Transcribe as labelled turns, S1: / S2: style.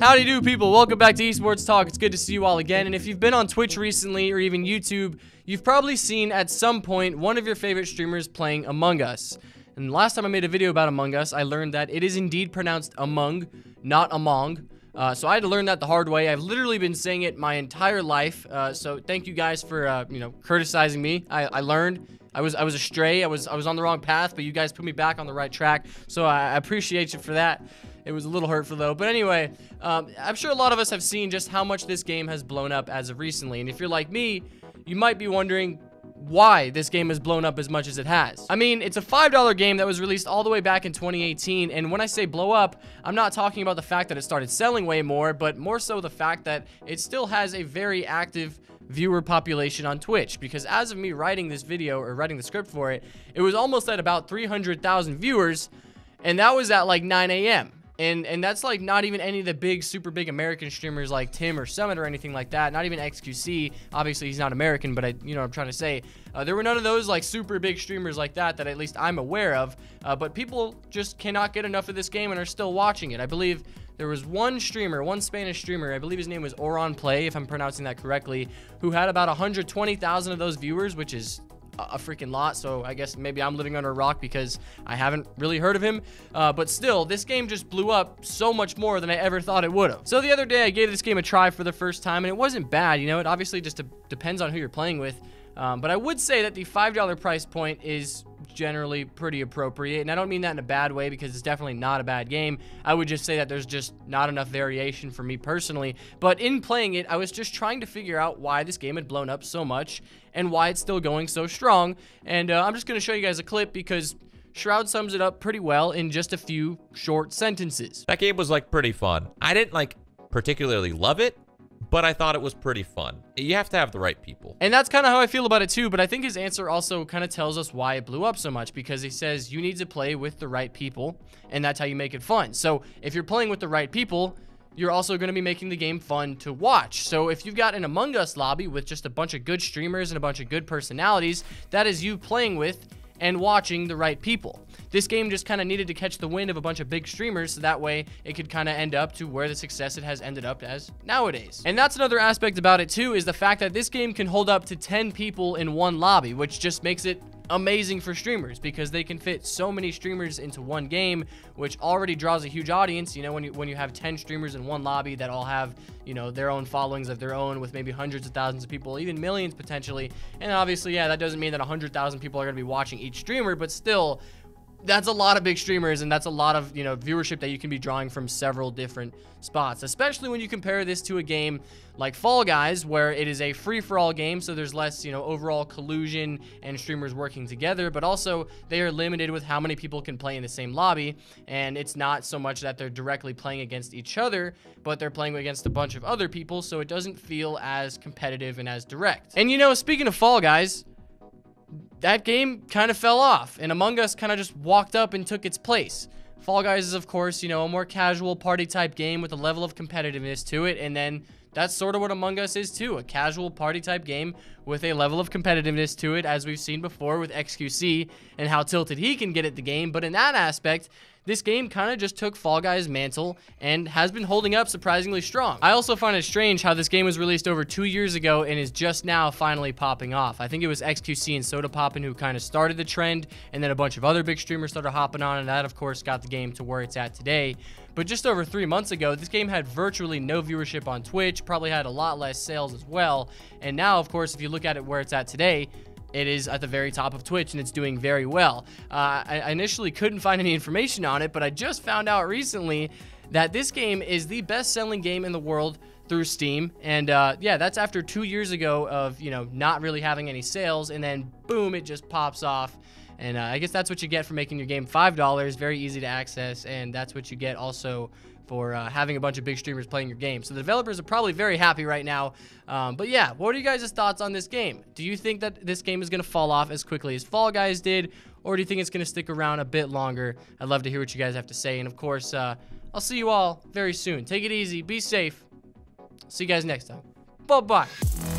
S1: Howdy do people, welcome back to Esports Talk. It's good to see you all again. And if you've been on Twitch recently or even YouTube, you've probably seen at some point one of your favorite streamers playing Among Us. And last time I made a video about Among Us, I learned that it is indeed pronounced Among, not Among. Uh, so I had to learn that the hard way. I've literally been saying it my entire life. Uh, so thank you guys for uh, you know criticizing me. I, I learned. I was I was astray. I was I was on the wrong path, but you guys put me back on the right track. So I, I appreciate you for that. It was a little hurtful though. But anyway, um, I'm sure a lot of us have seen just how much this game has blown up as of recently. And if you're like me, you might be wondering why this game has blown up as much as it has. I mean, it's a $5 game that was released all the way back in 2018, and when I say blow up, I'm not talking about the fact that it started selling way more, but more so the fact that it still has a very active viewer population on Twitch, because as of me writing this video, or writing the script for it, it was almost at about 300,000 viewers, and that was at like 9 a.m. And and that's like not even any of the big, super big American streamers like Tim or Summit or anything like that. Not even XQC. Obviously, he's not American, but I, you know, I'm trying to say uh, there were none of those like super big streamers like that that at least I'm aware of. Uh, but people just cannot get enough of this game and are still watching it. I believe there was one streamer, one Spanish streamer, I believe his name was AuronPlay, if I'm pronouncing that correctly, who had about 120,000 of those viewers, which is a freaking lot, so I guess maybe I'm living under a rock because I haven't really heard of him. Uh, but still, this game just blew up so much more than I ever thought it would have. So the other day, I gave this game a try for the first time, and it wasn't bad. You know, it obviously just depends on who you're playing with. Um, but I would say that the $5 price point is generally pretty appropriate. And I don't mean that in a bad way because it's definitely not a bad game. I would just say that there's just not enough variation for me personally. But in playing it, I was just trying to figure out why this game had blown up so much and why it's still going so strong. And uh, I'm just going to show you guys a clip because Shroud sums it up pretty well in just a few short sentences.
S2: That game was like pretty fun. I didn't like particularly love it, but I thought it was pretty fun. You have to have the right people.
S1: And that's kind of how I feel about it too, but I think his answer also kind of tells us why it blew up so much because he says you need to play with the right people and that's how you make it fun. So if you're playing with the right people, you're also going to be making the game fun to watch. So if you've got an Among Us lobby with just a bunch of good streamers and a bunch of good personalities, that is you playing with and watching the right people. This game just kind of needed to catch the wind of a bunch of big streamers so that way it could kind of end up to where the success it has ended up as nowadays. And that's another aspect about it too is the fact that this game can hold up to 10 people in one lobby, which just makes it amazing for streamers because they can fit so many streamers into one game, which already draws a huge audience. You know, when you when you have 10 streamers in one lobby that all have, you know, their own followings of their own with maybe hundreds of thousands of people, even millions potentially. And obviously, yeah, that doesn't mean that 100,000 people are going to be watching each streamer, but still that's a lot of big streamers and that's a lot of you know viewership that you can be drawing from several different spots especially when you compare this to a game like Fall Guys where it is a free-for-all game so there's less you know overall collusion and streamers working together but also they are limited with how many people can play in the same lobby and it's not so much that they're directly playing against each other but they're playing against a bunch of other people so it doesn't feel as competitive and as direct. And you know speaking of Fall Guys that game kind of fell off, and Among Us kind of just walked up and took its place. Fall Guys is, of course, you know, a more casual party type game with a level of competitiveness to it, and then that's sort of what Among Us is too, a casual party type game with a level of competitiveness to it, as we've seen before with XQC and how tilted he can get at the game. But in that aspect, this game kind of just took Fall Guys' mantle and has been holding up surprisingly strong. I also find it strange how this game was released over two years ago and is just now finally popping off. I think it was XQC and Sodapoppin who kind of started the trend, and then a bunch of other big streamers started hopping on, and that, of course, got the game to where it's at today. But just over three months ago, this game had virtually no viewership on Twitch, probably had a lot less sales as well. And now, of course, if you look at it where it's at today, it is at the very top of Twitch and it's doing very well. Uh, I initially couldn't find any information on it, but I just found out recently that this game is the best-selling game in the world through Steam. And uh, yeah, that's after two years ago of, you know, not really having any sales. And then boom, it just pops off. And uh, I guess that's what you get for making your game $5. Very easy to access. And that's what you get also for uh, having a bunch of big streamers playing your game. So the developers are probably very happy right now. Um, but yeah, what are you guys' thoughts on this game? Do you think that this game is going to fall off as quickly as Fall Guys did? Or do you think it's going to stick around a bit longer? I'd love to hear what you guys have to say. And of course, uh, I'll see you all very soon. Take it easy. Be safe. See you guys next time. Bye-bye.